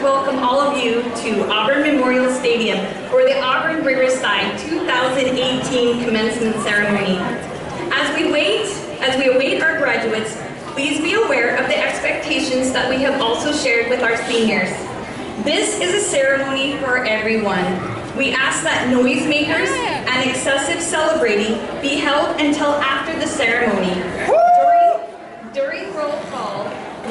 to welcome all of you to Auburn Memorial Stadium for the Auburn Riverside 2018 commencement ceremony. As we wait, as we await our graduates, please be aware of the expectations that we have also shared with our seniors. This is a ceremony for everyone. We ask that noisemakers and excessive celebrating be held until after the ceremony. During, during roll call,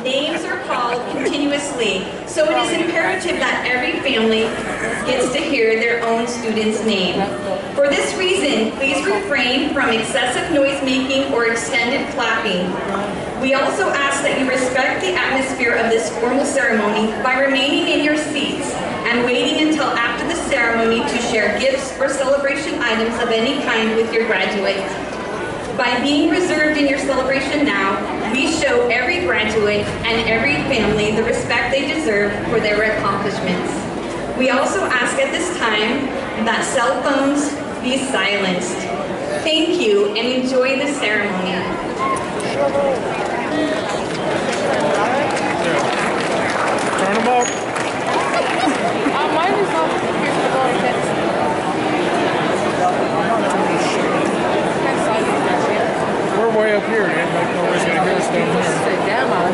names are called continuously, so it is imperative that every family gets to hear their own student's name. For this reason, please refrain from excessive noise making or extended clapping. We also ask that you respect the atmosphere of this formal ceremony by remaining in your seats and waiting until after the ceremony to share gifts or celebration items of any kind with your graduates. By being reserved in your celebration now, we show every graduate and every family the respect they deserve for their accomplishments. We also ask at this time that cell phones be silenced. Thank you and enjoy the ceremony. Turn them up. mine is door. We're way up here. Like going to hear us down here. When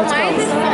Oh, mine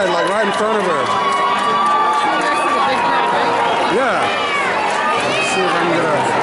side, like right in front of her. Yeah. Let's see if I can get her.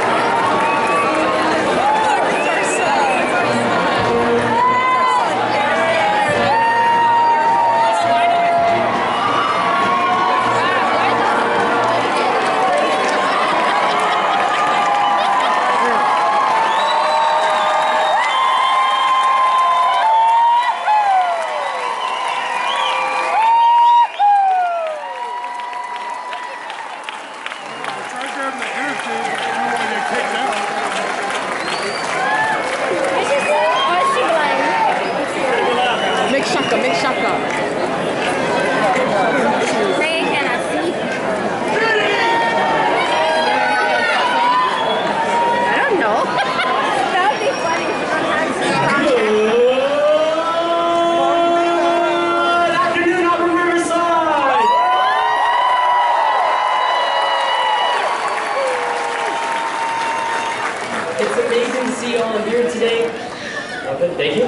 It's amazing to see you all here today. Okay, thank you.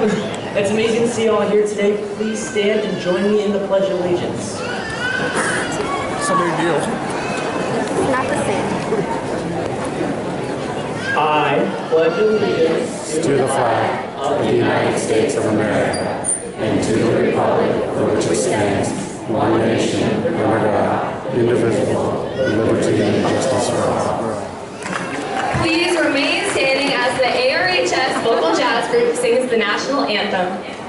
It's amazing to see you all here today. Please stand and join me in the Pledge of Allegiance. It's a big deal. Not the same. I pledge allegiance to the flag of the United States of America and to the republic for which it stands, one nation, under God, indivisible, with liberty and justice for all. Group sings the national anthem.